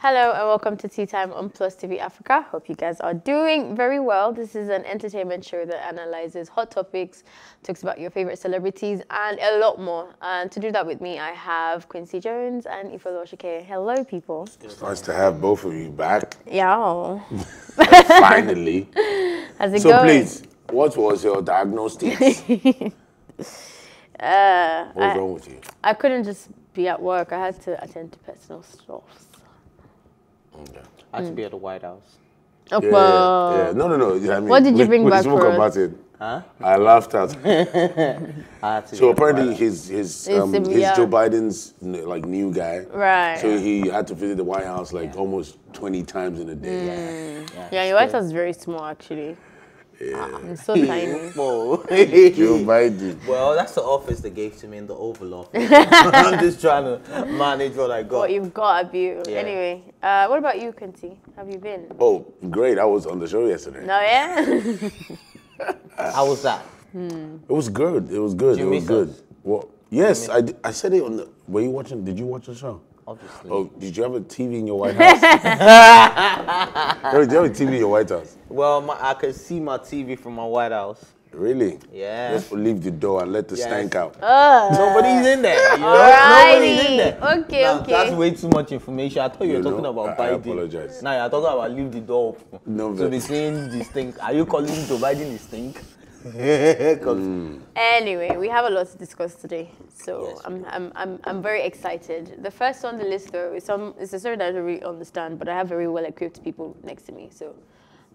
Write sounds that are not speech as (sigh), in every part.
Hello and welcome to Tea Time on Plus TV Africa. Hope you guys are doing very well. This is an entertainment show that analyzes hot topics, talks about your favorite celebrities, and a lot more. And to do that with me, I have Quincy Jones and Ifeolu Osunkeye. Hello, people. It's nice to have both of you back. Yeah. (laughs) Finally. How's it so going? please, what was your diagnosis? (laughs) Uh, What's I, wrong with you? I couldn't just be at work. I had to attend to personal stuff. Okay. I had to be at the White House. Oh, Yeah, well, yeah, yeah. No, no, no. I mean, What did you we- bring we back spoke for us? about it. Huh? I laughed at. (laughs) I So be at the apparently, his his um, his yeah. Joe Biden's like new guy. Right. So he had to visit the White House like almost twenty times in a day. Mm. yeah, your White House is very small, actually. Ah, It's so tiny. (laughs) Whoa. Joe Biden. well, that's the office they gave to me in the Oval Office. (laughs) I'm just trying to manage what I got. What you've got, Abu. Yeah. Anyway, uh, what about you, Quincy? Have you been? Oh, great! I was on the show yesterday. No, yeah? How was that? It was good. It was good. It was good. us? Well, yes, I, I said it on the. Were you watching? Did you watch the show? Obviously. Oh, did you have a TV in your (laughs) White House? did you have a TV in your White House? Well, my, I could see my TV from my White House. Really? Yeah. Let's leave the door and let the Yes. stank out. Uh. Nobody's in there. You know? Nobody's in there. Okay, Now, okay. That's way too much information. I thought you were No, talking no, about I- I Biden. apologize. Now you're talking about leave the door open. No, to but- be saying this thing. Are you calling Joe Biden this thing? (laughs) 'Cause Mm. Anyway, we have a lot to discuss today, so Yes, I'm, I'm, I'm, I'm very excited. The first on the list, though, is some it's a story that I don't really understand, but I have very well equipped people next to me, so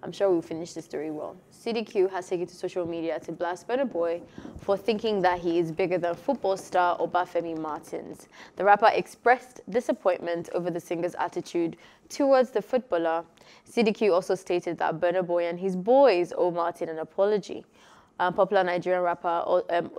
I'm sure we'll finish the story well. CDQ has taken to social media to blast Burna Boy for thinking that he is bigger than football star Obafemi Martins. The rapper expressed disappointment over the singer's attitude towards the footballer. CDQ also stated that Burna Boy and his boys owe Martin an apology um, popular Nigerian rapper um,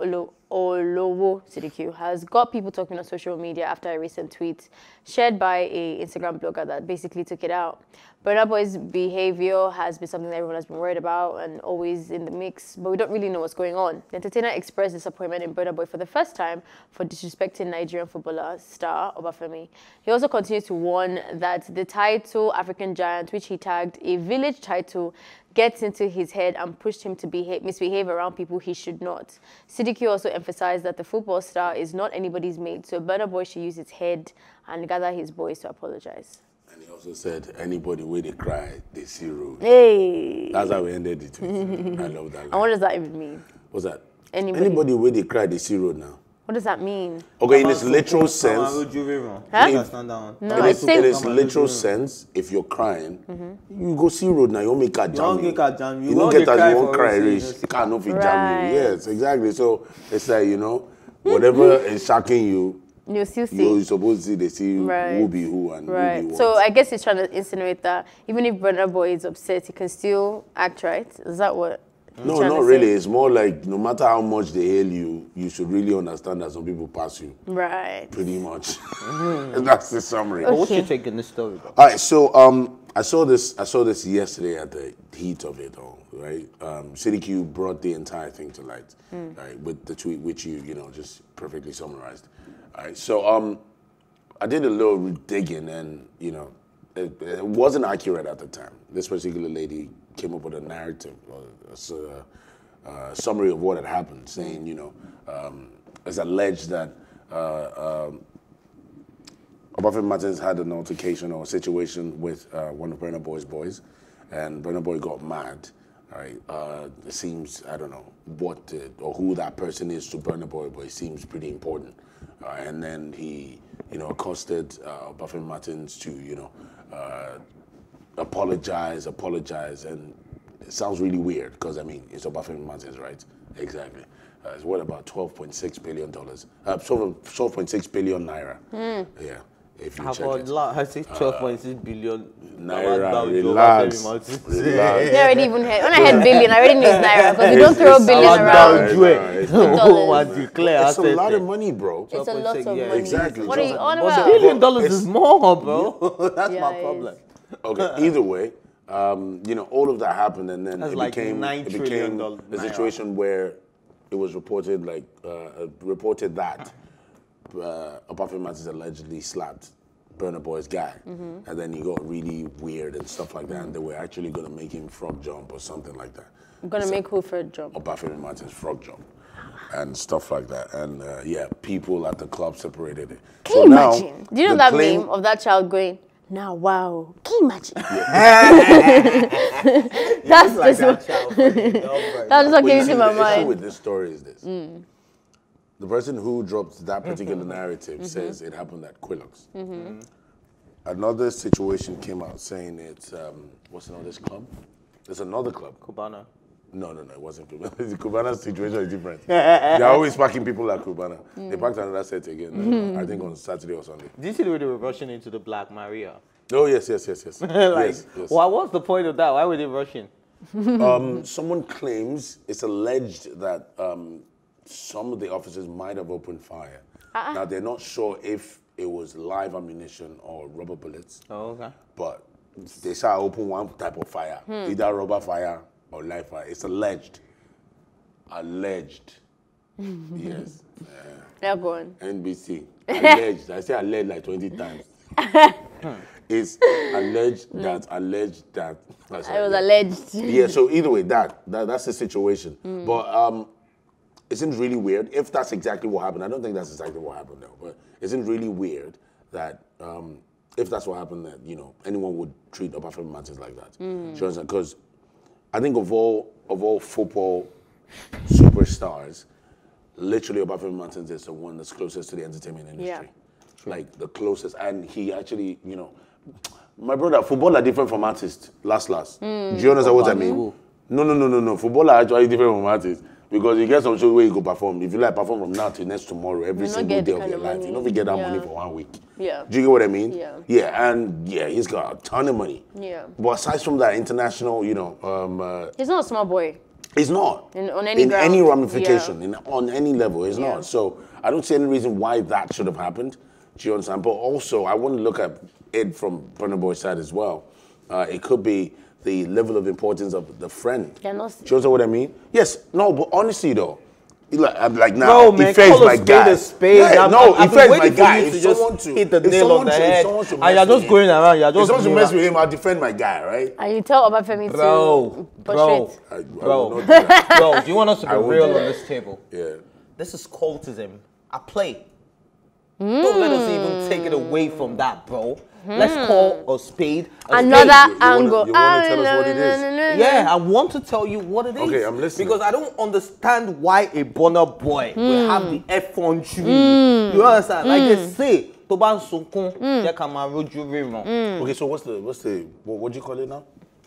Olowo CDQ has got people talking on social media after a recent tweet shared by a Instagram blogger that basically took it out. Burna Boy's behavior has been something that everyone has been worried about and always in the mix, but we don't really know what's going on. The entertainer expressed disappointment in Burna Boy for the first time for disrespecting Nigerian footballer star Obafemi. He also continued to warn that the title African Giant, which he tagged a village title, gets into his head and pushed him to behave, misbehave around people he should not. CDQ also emphasized that the football star is not anybody's mate, so Burna Boy should use his head and gather his boys to apologize. And he also said, anybody where they cry, they see road. Hey! That's how we ended it. I love that. (laughs) And what does that even mean? What's that? Anybody. Anybody where they cry, they see road now. What does that mean? Okay, in its literal so- come on, sense, Roju River. Huh? You guys stand down. No, in its, think- in its literal sense, if you're crying, mm-hmm. you go see road now. You make a jam. won't get a jam. You You don't get dey as you won't cry. us, you Reach. just- You can't know if it jam you. Yes, exactly. So it's like you know, whatever (laughs) is shocking you, You still see. you're supposed to see they see Right. who be who and who Right. be So. I guess he's trying to insinuate that even if Burna Boy is upset, he can still act right. Is that what? He's No, not really. It's more like no matter how much they hail you, you should really understand that some people pass you. Right. Pretty much. (laughs) (laughs) That's the summary. But what's your Okay. take in this story, though? All right, so um, I saw this. I saw this yesterday at the heat of it all. Right, um, CDQ brought the entire thing to light. Right, with the tweet which you you know just perfectly summarized. All right, so um, I did a little digging, and you know, it, it wasn't accurate at the time. This particular lady came up with a narrative, a, a, s- uh, uh, summary of what had happened, saying you know, um, it's alleged that. Uh, um, Obafemi Martins had an altercation or a situation with uh, one of Burna Boy's boys, and Burna Boy got mad. Right? Uh, it seems I don't know what or who that person is to Burna Boy, but it seems pretty important. Uh, and then he, you know, accosted uh, Obafemi Martins to, you know, uh, apologize, apologize, and it sounds really weird because I mean it's about Obafemi Martins, right? Exactly. Uh, it's what about twelve point six billion dollars? Uh, twelve point six billion naira. Yeah, if you How check about it. la- I say 12.6 billion Naira, About Joe relax, Biden relax. (laughs) They already even heard. When I heard billion, I already knew it's naira because we don't throw It's- billion around. Dow Right, Joe. right. It's (laughs) dollars. I declare. It's a lot of money, bro. It's a lot of 12.6, yeah, money. exactly. What are you on about? billion dollars is more, bro. (laughs) That's my problem. Okay, (laughs) either way, um, you know, all of that happened, and then That's it like became it became a naira. situation where it was reported like uh, reported that uh, Obafemi Martins allegedly slapped Burna Boy's guy, Mm-hmm. and then he got really weird and stuff like that, and they were actually gonna make him frog jump or something like that. I'm gonna make who for a jump. Obafemi Martins frog jump. And stuff like that, and uh, yeah, people at the club separated it. Can you imagine? Do you know the that claim- meme of that child going, now wow? Can you imagine? (laughs) That's Like just that what, child funny, dog, that's what you came to my the issue mind. Mm. with this story is this: the person who dropped that particular narrative Mm-hmm. says it happened at Quillox. Another situation came out saying it's um, what's another club? There's another club. Cubana. No, no, no, it wasn't Cubana. (laughs) The Cubana's situation is different. They're always packing people at Cubana. Mm. They packed another set again. uh, I think on Saturday or Sunday. Did you see the way they were rushing into the Black Maria? Oh yes, yes, yes, yes. (laughs) like, yes, yes. well, what's the point of that? Why were they rushing? (laughs) Um, someone claims it's alleged that um, some of the officers might have opened fire. Now they're not sure if it was live ammunition or rubber bullets, Oh, okay. but they say I open one type of fire, Hmm. either rubber fire fire. It's alleged. Alleged. (laughs) yes. Yeah, go on. NBC. (laughs) Alleged. I say alleged like 20 times. (laughs) it's alleged that, alleged that. That's I was alleged. Yeah, so either way, that, that that's the situation. Mm. But um, it seems really weird. If that's exactly what happened, I don't think that's exactly what happened though. But it seems really weird that um, if that's what happened, that you know anyone would treat Obafemi Martins like that. Mm. Because I think of all of all football superstars, literally Obafemi Martins is the one that's closest to the entertainment industry. Like the closest, and he actually, you know, my brother, football are different from artists. Last, last. Hmm. Do you understand what I mean? No, no, no, no, no. Football are actually different from artists because you get some shows where you go perform. If you like perform from now till next tomorrow, every You single day of your of life, money. you don't get that money for one week. Yeah. Do you get what I mean? Yeah. Yeah, and yeah, he's got a ton of money. Yeah. But aside from that, international, you know, um, uh, He's not a small boy. it's not. In- on any in any ramification, yeah. in, on any level, it's Yeah. not. So I don't see any reason why that should have happened. Do you understand? But also, I want to look at it from Burna Boy's side as well. Uh, it could be the level of importance of the friend. They're not- Do you understand what I mean? Yes. No, but honestly though. Like, I'm like now, Bro, man, Ife is call my guy. a spade. Yeah, I'm- no, I'm- I've Ife my guy. you If to just someone to hit the if nail on the to- head, someone to and you're just with going around, you're If just someone to mess with him, I'll defend my guy, right? And you tell Obafemi Bro, to bro, portray I, I bro, will do (laughs) bro, do you want us to be real on this table? Yeah. This is cultism. I play. Don't let us even take it away from that, bro. Let's call a spade a Another spade. You wanna- angle. you wanna Ah, tell us what it is? no. Yeah, I want to tell you what it is. Okay, I'm listening. Because I don't understand why a Bonner boy Hmm. will have the F1 tree. You understand? Like they say, tó bá ń sunkún, Hmm. jẹ́ ká máa rójú ríran. Okay, so what's the what's the what what do you call it now?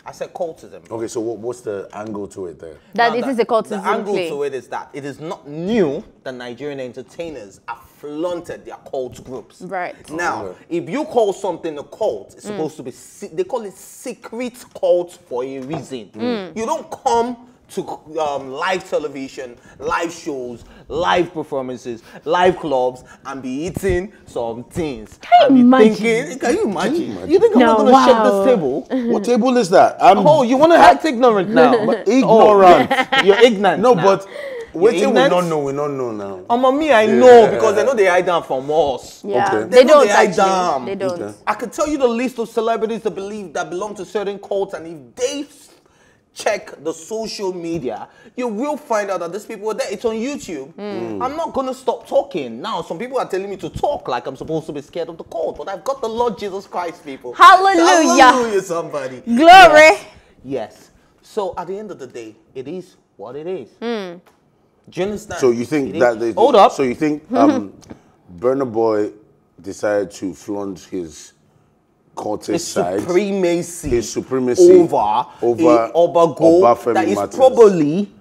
I said cultism. Okay, so what, what's the angle to it there? That Now, it is a cultism The angle play. to it is that it is not new that Nigerian entertainers have flaunted their cult groups. Right. Oh, now, Okay. if you call something a cult, it's mm. supposed to be, se- they call it secret cult for a reason. Mm. You don't come to um, live television, live shows, live performances, live clubs, and be eating some things. Can you imagine? Thinking, can you imagine? Can you imagine? You think I'm not going to shake this table? (laughs) What table is that? I'm Oh, you want to act ignorant now? (laughs) ignorant. Oh, (laughs) you're ignorant. no, now. but waiting we don't know, we don't know now. Um, me, I know because they know they hide down from us. Yeah, Okay. they They don't they hide down. They don't. Okay. I could tell you the list of celebrities that believe that belong to certain cults, and if they s- check the social media, you will find out that these people are there. It's on YouTube. Hmm. I'm not gonna stop talking now. Some people are telling me to talk like I'm supposed to be scared of the cold, but I've got the Lord Jesus Christ, people. Hallelujah. Hallelujah, somebody. Glory. Yes. Yes. So at the end of the day, it is what it is. Hmm. Do you understand? So you think It is- that they hold up? So you think (laughs) um, Burna Boy decided to flaunt his cultist his side? supremacy, His supremacy over over a Obago Obafemi that is Martins. probably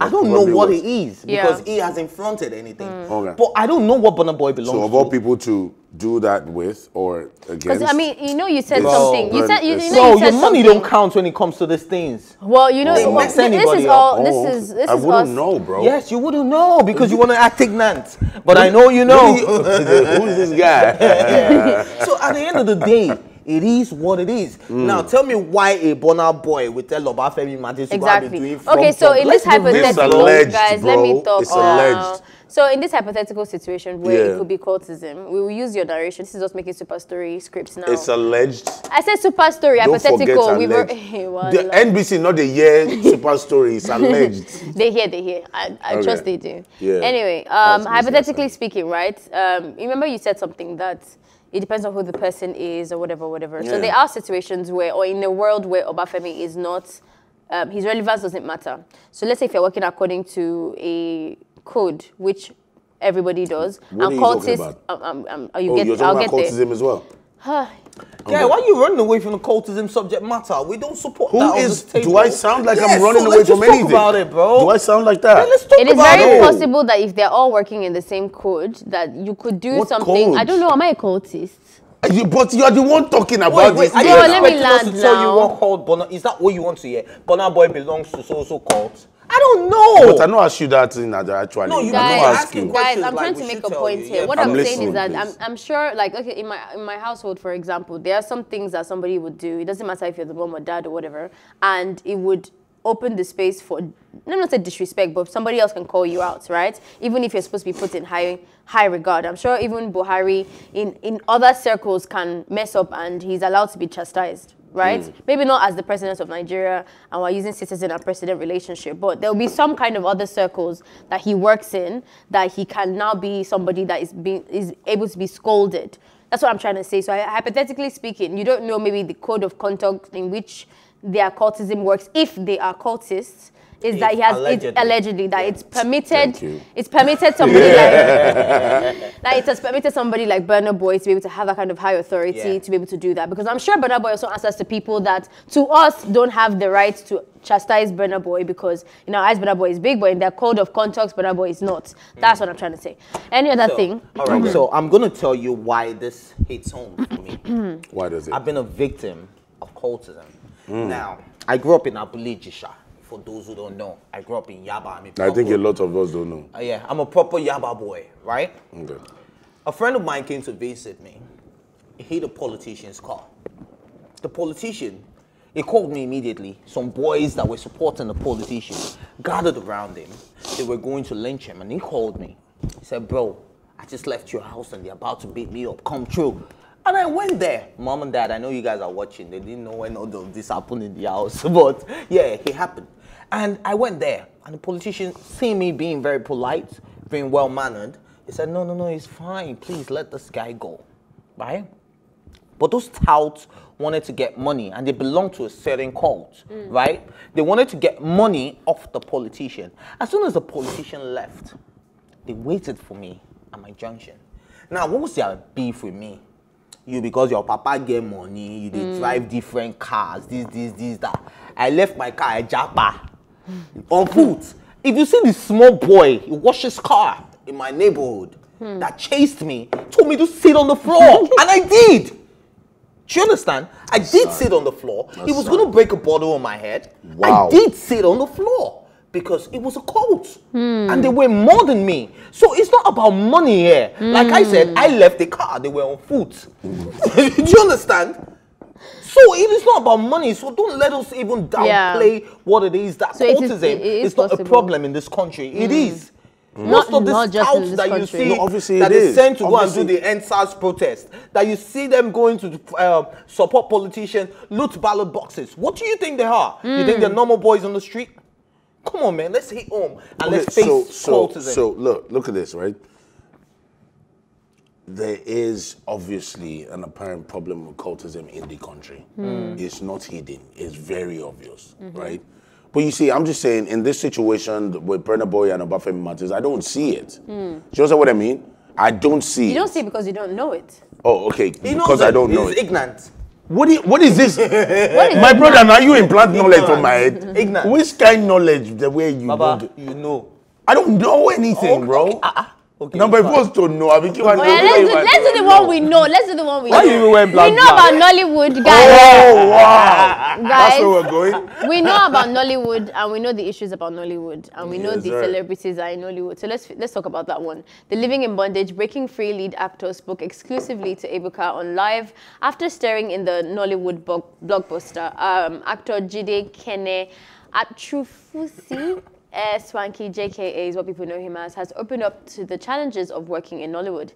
I don't know what was. it is Yeah. because he hasn't fronted anything. Mm. Okay. But I don't know what Burna Boy belongs So of all to. people to do that with or against? I mean, you know, you said Bro, something. You said you, you know, Bro, you said your money something. don't count when it comes to these things. Well, you know, They well, this anybody is all. Oh, This okay. is this I is wouldn't us. know, bro. Yes, you wouldn't know because you want to act ignorant. But I know you know. (laughs) Who's this guy? (laughs) so at the end of the day, it is what it is. Mm. Now tell me why a Burna Boy with tell Obafemi Martins to go and be Exactly. doing Okay, so in this Let's be real. It's hypothetical, alleged, guys, let me talk. It's uh, alleged. So in this hypothetical situation where Yeah. it could be cultism, we will use your narration. This is us making super story scripts now. It's alleged. I said super story, Don't hypothetical. forget We were alleged. (laughs) Well, the NBC, not the year super story. It's alleged. (laughs) They hear, they hear. I, I Okay. trust they do. Yeah. Anyway, um, hypothetically speaking, right? Um, remember you said something that it depends on who the person is or whatever, whatever. So there are situations where, or in a world where Obafemi is not, um, his relevance doesn't matter. So let's say if you're working according to a code, which everybody does, What and cultists, um, um, um, you Oh, get, you're I'll talking get about there. cultism as well. Yeah, why are you running away from the cultism subject matter? We don't support Who that on this table. Do I sound like Yeah, I'm running so away let's from anything? Talk about it, bro. Do I sound like that? Yeah, let's talk It is about very it. possible that if they're all working in the same code, that you could do What something. I don't know. Am I a cultist? You- but you're the one talking about Wait, wait, this. are you Yo, here let me expecting us to land tell you what called Burna? Is that what you want to hear? Burna Boy belongs to so-so cult. I don't know. But I know ask you that in other actually. No, you I guys, know guys- ask asking you. questions guys, I'm like trying to make a point you, here. yeah. What I'm I'm, saying is that I'm. I'm sure, like, okay, in my in my household, for example, there are some things that somebody would do. It doesn't matter if you're the mom or dad or whatever, and it would open the space for let me not say disrespect, but somebody else can call you out, right? Even if you're supposed to be put in high high regard. I'm sure even Buhari in in other circles can mess up, and he's allowed to be chastised. Right? Mm. Maybe not as the president of Nigeria, and we're using citizen and president relationship, but there will be some kind of other circles that he works in that he can now be somebody that is being is able to be scolded. That's what I'm trying to say. So hypothetically speaking, you don't know maybe the code of conduct in which their cultism works if they are cultists. Is If that he has allegedly. It's allegedly that it's permitted it's permitted somebody (laughs) like that it has permitted somebody like Burna Boy to be able to have that kind of high authority Yeah. to be able to do that because I'm sure Burna Boy also answers to people that to us don't have the right to chastise Burna Boy because you know as Burna Boy is big but in their code of conduct Burna Boy is not. That's what I'm trying to say. Any other So, thing? All right, so I'm gonna tell you why this hits home for me. (clears throat) Why does it? I've been a victim of cultism. Hmm. Now, I grew up in Abule Ijesha. For those who don't know, I grew up in Yaba. I proper, think a lot of us don't know. Uh, yeah, I'm a proper Yaba boy, right? Okay. A friend of mine came to visit me. He hit a politician's car. The politician, he called me immediately. Some boys that were supporting the politician gathered around him. They were going to lynch him, and he called me. He said, Bro, I just left your house and they're about to beat me up. Come true. And I went there. Mom and dad, I know you guys are watching. They didn't know when all of this happened in the house. (laughs) But yeah, it happened. And I went there, and the politician, seeing me being very polite, being well mannered, he said, No, no, no, it's fine. Please let this guy go. Right? But those touts wanted to get money and they belonged to a certain cult, mm. right? They wanted to get money off the politician. As soon as the politician left, they waited for me at my junction. Now, what was their beef with me? You because your papa get money, you dey mm. drive different cars, this, this, this, that. I left my car at Japa on foot. If you see the small boy, he washes car in my neighborhood that chased me, told me to sit on the floor, (laughs) and I did. Do you understand? I did sit on the floor. he was sad. going to break a bottle on my head. Wow. I did sit on the floor because it was a cult. And they were more than me. So it's not about money here. Like I said, I left the car, they were on foot. (laughs) Do you understand? So it is not about money. So don't let us even Yeah. downplay what it is that So it is, it is is is not a problem in this country. It is. Most Not- of these not just in that you see No, obviously that it they is. send to go and do the EndSARS protest, that you see them going to um, support politicians, loot ballot boxes. What do you think they are? You think they're normal boys on the street? Come on, man. Let's hit home and let's face so, so, cultism. so look, look at this, right? There is obviously an apparent problem with cultism in the country. It's not hidden. It's very obvious, right? But you see, I'm just saying, in this situation with Burna Boy and Obafemi Martins, I don't see it. Do you understand what I mean? I don't see You don't it. see it because you don't know it. Oh, okay. He knows because I don't know He's it. ignorant. What, i- what is this? (laughs) What is My it brother, now? now you implant knowledge from my head. Ignorant. Which kind of knowledge the way you Baba, don't- you know. I don't know anything, Okay, bro. okay, ah, ah, okay, Number fine. four to know. I mean, Oh, yeah, let's, do, let's do the one we know. Let's do the one we Why know. you even wear black we know black? about Nollywood, guys. Oh wow! That's where we're going. we know about Nollywood and we know the issues about Nollywood and we know the sir. celebrities are in Nollywood. So let's let's talk about that one. The Living in Bondage, Breaking Free lead actor spoke exclusively to Ebuka on live after starring in the Nollywood bo- blockbuster. Um, actor Jide Kene Achufusi Air Swanky, JKA is what people know him as, has opened up to the challenges of working in Nollywood.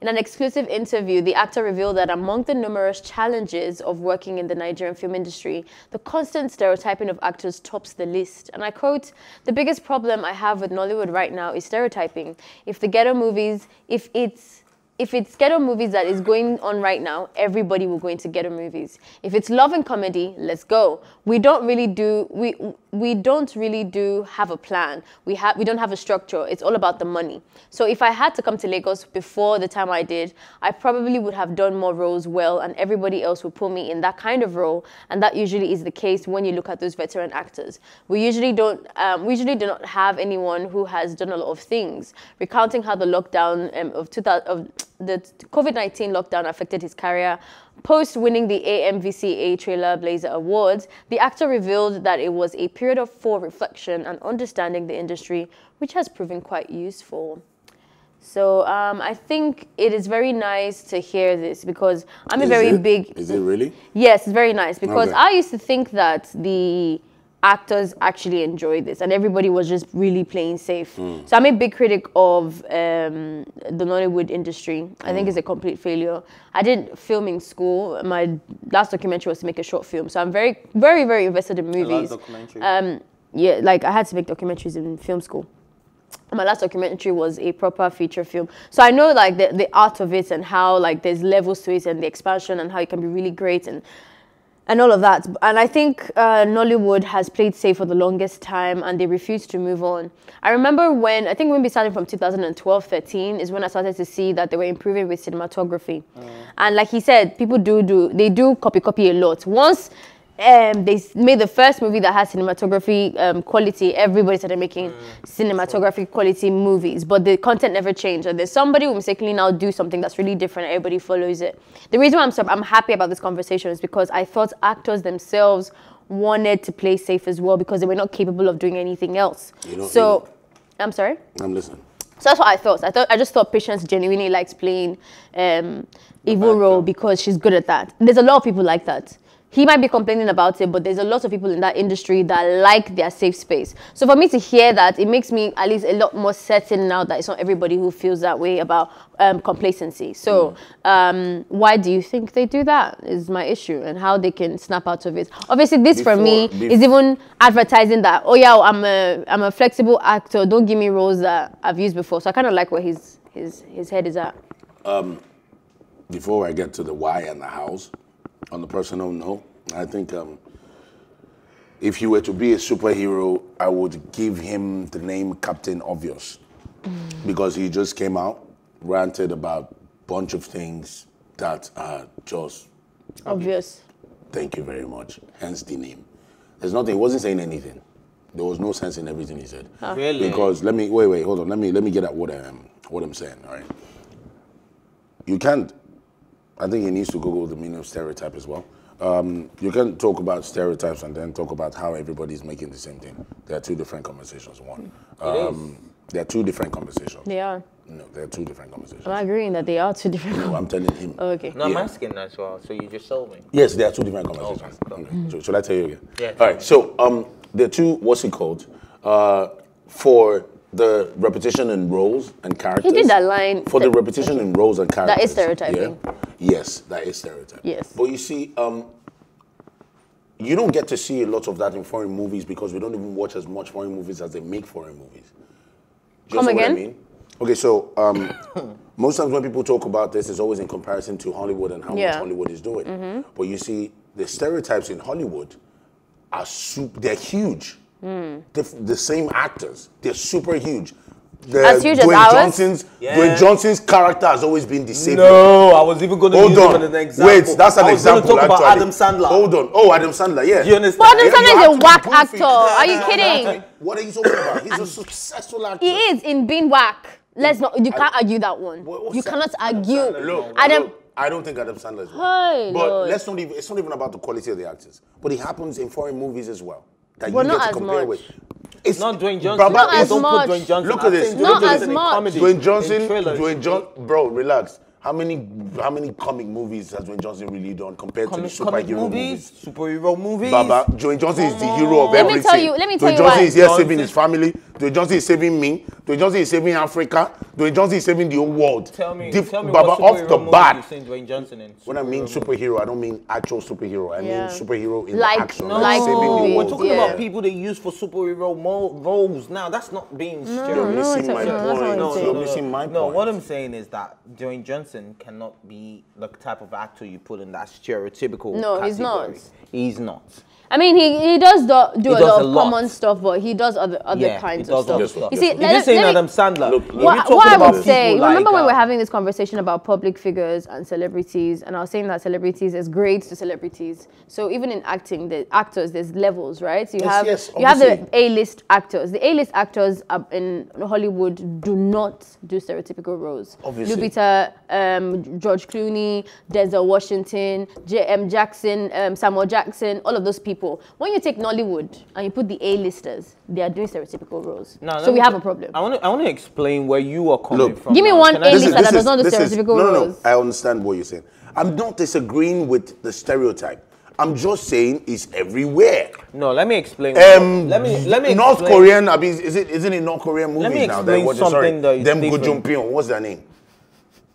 In an exclusive interview, the actor revealed that among the numerous challenges of working in the Nigerian film industry, the constant stereotyping of actors tops the list. And I quote, the biggest problem I have with Nollywood right now is stereotyping. If the ghetto movies, if it's if it's ghetto movies that is going on right now, everybody will go into ghetto movies. If it's love and comedy, let's go. We don't really do we we don't really do have a plan. We have we don't have a structure. It's all about the money. So if I had to come to Lagos before the time I did, I probably would have done more roles well, and everybody else would put me in that kind of role. And that usually is the case when you look at those veteran actors. We usually don't um, we usually do not have anyone who has done a lot of things. Recounting how the lockdown um, of 2000 of the COVID 19 lockdown affected his career. Post winning the AMVCA Trailblazer Awards, the actor revealed that it was a period of full reflection and understanding the industry, which has proven quite useful. So um, I think it is very nice to hear this because I'm a Is very it? big. Is it really? Yes, it's very nice because Okay. I used to think that the actors actually enjoy this and everybody was just really playing safe. Hmm. So I'm a big critic of um, the Nollywood industry. I Hmm. think it's a complete failure. I did film in school. My last documentary was to make a short film. So I'm very, very, very invested in movies. Um, yeah, like I had to make documentaries in film school. my last documentary was a proper feature film. So I know like the, the art of it and how like there's levels to it and the expansion and how it can be really great and and all of that. And I think uh, Nollywood has played safe for the longest time and they refuse to move on. I remember when, I think when we started from 2012, 13 is when I started to see that they were improving with cinematography. And like he said, people do do, they do copy copy a lot. Once um, they made the first movie that has cinematography um, quality. Everybody started making cinematography quality movies, but the content never changed. And there's somebody who mistakenly now do something that's really different. Everybody follows it. The reason why I'm so, I'm happy about this conversation is because I thought actors themselves wanted to play safe as well because they were not capable of doing anything else. You know- you so, know- I'm sorry. I'm listening. So that's what I thought. I thought I just thought Patience genuinely likes playing um, evil role because she's good at that. There's a lot of people like that. He might be complaining about it, but there's a lot of people in that industry that like their safe space. So for me to hear that, it makes me at least a lot more certain now that it's not everybody who feels that way about um, complacency. So um, why do you think they do that? Is my issue, and how they can snap out of it. Obviously, this for me Before- is even advertising that. Oh yeah, I'm a I'm a flexible actor. Don't give me roles that I've used before. So I kind of like where his his his head is at. Before I get to the why and the hows, on the personal note, I think um, if you were to be a superhero, I would give him the name Captain Obvious because he just came out, ranted about a bunch of things that are just Obvious. Thank you very much. Hence the name. There's nothing. He wasn't saying anything. There was no sense in everything he said. Really? Because let me wait, wait, hold on. Let me let me get at what I'm what I'm saying. All right. You can't. I think he needs to Google the meaning of stereotype as well. Um, you can talk about stereotypes and then talk about how everybody's making the same thing. There are two different conversations. One. Um, there are two different conversations. They are. No, there are two different conversations. I'm agreeing that they are two different. No, I'm telling him. (laughs) okay. No, I'm Yeah. asking as well, so you just told me. Yes, there are two different conversations. Okay. Okay. So, should I tell you again? Yeah. All right. So um, there are two. What's it called? Uh, for the repetition in roles and characters. He did that line. For the repetition in roles and characters. That is stereotyping. yeah? Yes, that is stereotyping. Yes. But you see, um, you don't get to see a lot of that in foreign movies because we don't even watch as much foreign movies as they make foreign movies. You Come again? I mean? Okay, so um, (coughs) most times when people talk about this, it's always in comparison to Hollywood and how Yeah. much Hollywood is doing. But you see, the stereotypes in Hollywood are super, they're huge. Hmm. The, the same actors, they're super huge. The, As huge as Dwayne ours? Johnson's, Yeah. Dwayne Johnson's character has always been the same. No, I was even going to Hold use on. him as an example. Wait, that's an I was gonna example. talk about. Adam Sandler. Hold on. Oh, Adam Sandler, yeah. Do you understand? But Adam Yeah, Sandler is a to whack actor. Are you kidding? exactly. What are you talking about? He's a (clears throat) successful actor. He is in being whack. Let's not. You can't argue that one. What- You that? cannot Adam argue. Sandler, Look, Adam. look, I don't think Adam Sandler is Hey, wrong. But Lord. let's not even. It's not even about the quality of the actors. But it happens in foreign movies as well. That But you not get to as compare much. with. It's Not Dwayne Johnson. Baba Not as don't much. put Dwayne Johnson. Look at this. think Not Dwayne Johnson as in much. Dwayne Johnson. Dwayne John, bro, relax. How many how many comic movies has Dwayne Johnson really done compared Comic, to the comic superhero movies, movies? superhero movies. Baba, Dwayne Johnson is the hero of on. Let me everything. tell you- let me tell Dwayne you Johnson why. is here Johnson- saving his family. Dwayne Johnson is saving me. Dwayne Johnson is saving Africa. Dwayne Johnson is saving the whole world. Tell me, Dif- tell me Baba, what off the movie bat. Dwayne Johnson in. When I mean Superhero superhero, I don't mean actual superhero. I Yeah. mean superhero in Like- action. No, Like saving the movies, we're talking yeah. about people they use for superhero mo- roles. Now that's not being You're stereotypical. missing no, my it's not. point. That's not what I'm You're saying. missing my no, point. what I'm saying is that Dwayne Johnson cannot be the type of actor you put in that stereotypical. No, he's not. He's not. I mean, he, he does do, do He a does lot a of common stuff, but he does other other Yeah, kinds of stuff. stuff. You see, If let- you're saying let Adam Sandler, Look, look. what, what I would say, remember like, when we were having this conversation about public figures and celebrities, and I was saying that celebrities is grades to celebrities. So even in acting, the actors, there's levels, right? So you Yes, have yes, you have the. A-list actors. The A-list actors in Hollywood do not do stereotypical roles. Obviously. Lupita, um, George Clooney, Denzel Washington, J.M. Jackson, um, Samuel Jackson, all of those people. When you take Nollywood and you put the A-listers, they are doing stereotypical roles. Now, so let we have a problem. I want to I want to explain where you are coming Look. from. Give me now. one Can I A-lister just- that does not do this is- stereotypical no, no, no. roles. I understand what you're saying. I'm not disagreeing with the stereotype. I'm just saying it's everywhere. No, let me explain. Um, let me let me North explain. Korean. I mean, is it isn't it North Korean movies Let me now? explain what- something sorry, that is them different. Gujumpion. What's their name?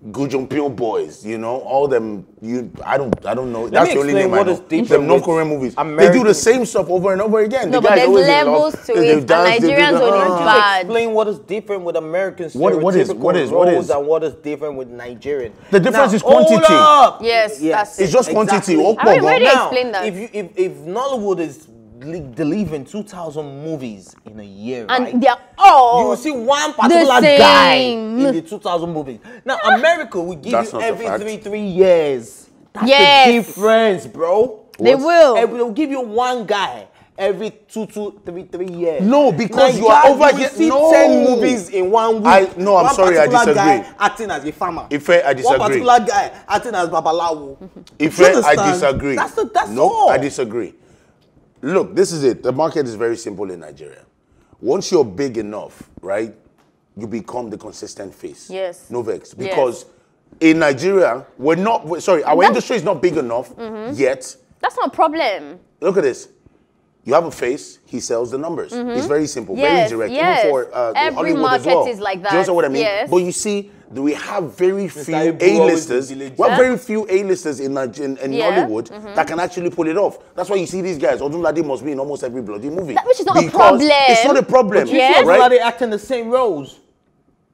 Gujumpion boys. You know, all them. You, I don't, I don't know. That's the only explain name I know. is Them North Korean movies. They do the same stuff over and over again. No, the but there's levels to it, and dance, they do Nigerians the- only Ah. Just bad. explain what is different with American stereotypical What- what is- what is- what roles is? and what is different with Nigerian. The difference Now, is quantity. hold up. Yes, that's it. It's just quantity. Exactly. Oh, I already Now, Now, explained that. if you if, if Nollywood is li- delivering 2,000 movies in a year, and right? they're all you will see one particular the guy in the 2,000 movies. Now, America will give That's you every three, three years. That's Yes. the difference, bro. They What? will. Every, they'll give you one guy every two, two, three, three years. No, because you are over here- See no. 10 movies in one week. I- no, I'm one sorry, I disagree. Guy acting as a farmer. Ife, I disagree. One particular guy acting as babalawo. If You I understand? disagree. That's the, that's no, all. I disagree. Look, this is it. The market is very simple in Nigeria. Once you're big enough, right, you become the consistent face. Yes. No vex. Yes. Because in Nigeria, we're not, we're- sorry, our That- industry is not big enough Mm-hmm. yet. That's not a problem. Look at this. You have a face, he sells the numbers. It's very simple, Mm-hmm. Yes, very direct. yes. Even for uh, Every Hollywood as market well. is like that. Do you know what I mean? yes. But you see, we have very few A-listers. in We village. have very few A-listers in, Nige- in, in Yeah, Hollywood that can actually pull it off. That's why you see these guys. Odunlade must be in almost every bloody movie. That- which is not a problem. It's not a problem, you Yes. Yes. right? Right? acting the same roles.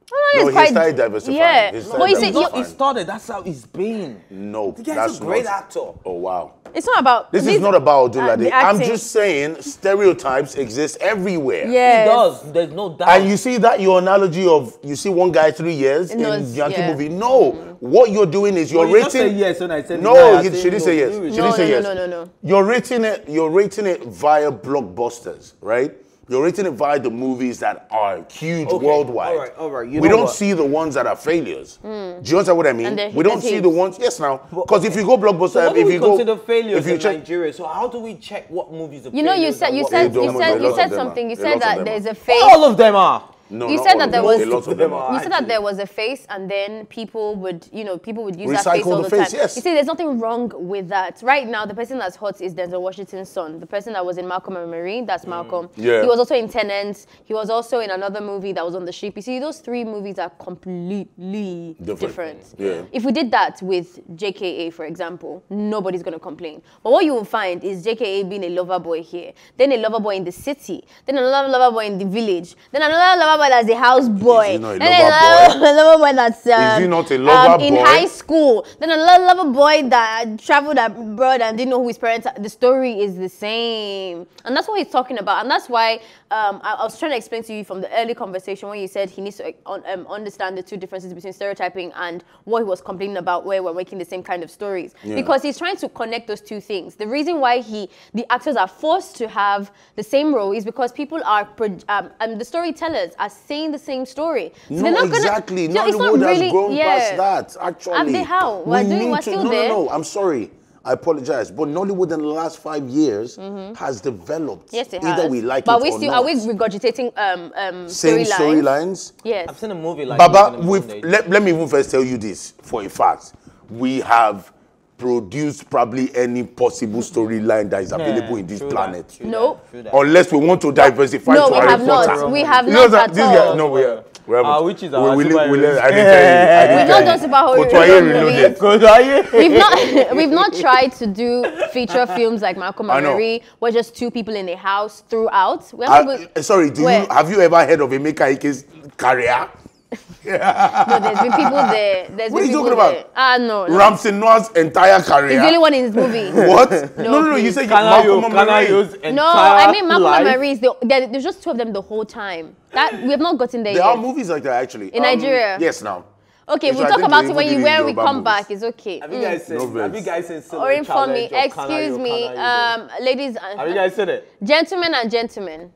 No, No, it's he quite- started diversifying. Yeah, He started but you see, It's you, not, he started. That's how he's been. No, The that's a great not. actor. Oh wow. it's not about. This this- is not about uh, I'm just saying stereotypes exist everywhere. Yes. He does. There's no doubt. And you see that your analogy of you see one guy three years No, in it's- Yankee yeah. movie. No, what you're doing is you're Well, rating. say yes when I said no, no, he, she didn't say yes. You- She No, didn't say no, yes. no, no, no, no. You're rating it. You're rating it via blockbusters, right? You're rating it via the movies that are huge Okay, worldwide. all right, all right, you we know don't what? see the ones that are failures. Hmm. Do you understand what I mean? And we don't they're see the ones. Yes, now because if you go blockbuster, So what if we you go, consider failures if you in check, Nigeria? So how do we check what movies are You know, you said you said you don't- said you said something. You said that there's a face. All of them are. No, you said that there was- a lot of them are. You said that there was a face, and then people would, you know, people would use that face all the the, face, time. yes. You see, there's nothing wrong with that. Right now, the person that's hot is Denzel Washington's son. The person that was in Malcolm and Marie, that's mm, Malcolm. Yeah. He was also in Tenet. He was also in another movie that was on the ship. You see, those three movies are completely Different. different. Yeah. If we did that with JKA, for example, nobody's going to complain. But what you will find is JKA being a lover boy here, then a lover boy in the city, then another lover boy in the village, then another lover that's a house boy, he not a then lover another (laughs) boy that's um, he not a lover um, in boy? high school, then another lover boy that traveled abroad and didn't know who his parents are. The story is the same. And that's what he's talking about. And that's why um, I, I was trying to explain to you from the early conversation when you said he needs to um, understand the two differences between stereotyping and what he was complaining about where we're making the same kind of stories. Yeah. Because he's trying to connect those two things. The reason why he the actors are forced to have the same role is because people are pro- um, um, the storytellers are saying the same story. So they're No, not gonna- exactly. So it's not really- has grown yeah. past that. Actually, Have they how? We're We doing- we're to- still no, there. No, no, I'm sorry. I apologize. But Nollywood in the last five years has developed. Yes, it Either has. we like but it we or still not. are we regurgitating um um Same storylines? storylines. Yes. I've seen a movie like Baba, we've, let, let me even first tell you this for a fact. We have produced probably any possible storyline that is available in this true that, planet. No. that. Unless we want to diversify No, to we Harry have not. We have You not know that at this guy, no, we are. We haven't. Ah, which is our we, li- superhero? we, li- I didn't tell you. I (laughs) We've not done you. superhero Kotoye movies. reloaded. We've not we've not tried to do feature (laughs) films like Malcolm I and know. Marie, where just two people in a house throughout. We have Uh, people, sorry, do Where? you have you ever heard of Emeka Ike's career? No, there's been people there. There's What are been you people talking about? there. Ah, no. no. Ramsey Nouah's entire career. He's the only one in his movie. (laughs) What? No, no, no. no You please. said Can I Malcolm use, and can I Marie. use entire No, I mean Malcolm life? and Marie is the there's just two of them the whole time. That we have not gotten there There yet. are movies like that actually. In Nigeria? Yes, now. Okay, Which we'll I talk about it when you did when we come movies. back. It's okay. Have you Mm. guys seen? No have you guys seen Silver Or inform me. Or Excuse me, Can I Yo? um, ladies and Have you guys seen it? gentlemen and gentlemen.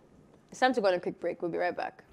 It's time to go on a quick break. We'll be right back.